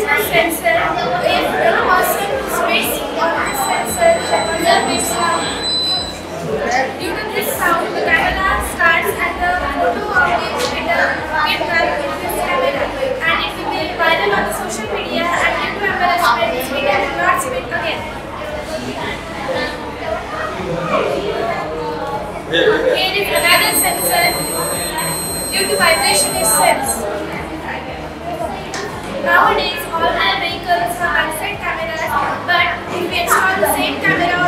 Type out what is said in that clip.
sensor. If a sensor. Due to this sound, the camera starts and the photo camera and viral on the social media and not spit again. Another sensor. Due to vibration. Nowadays, our vehicles have backside cameras, but if we install the same camera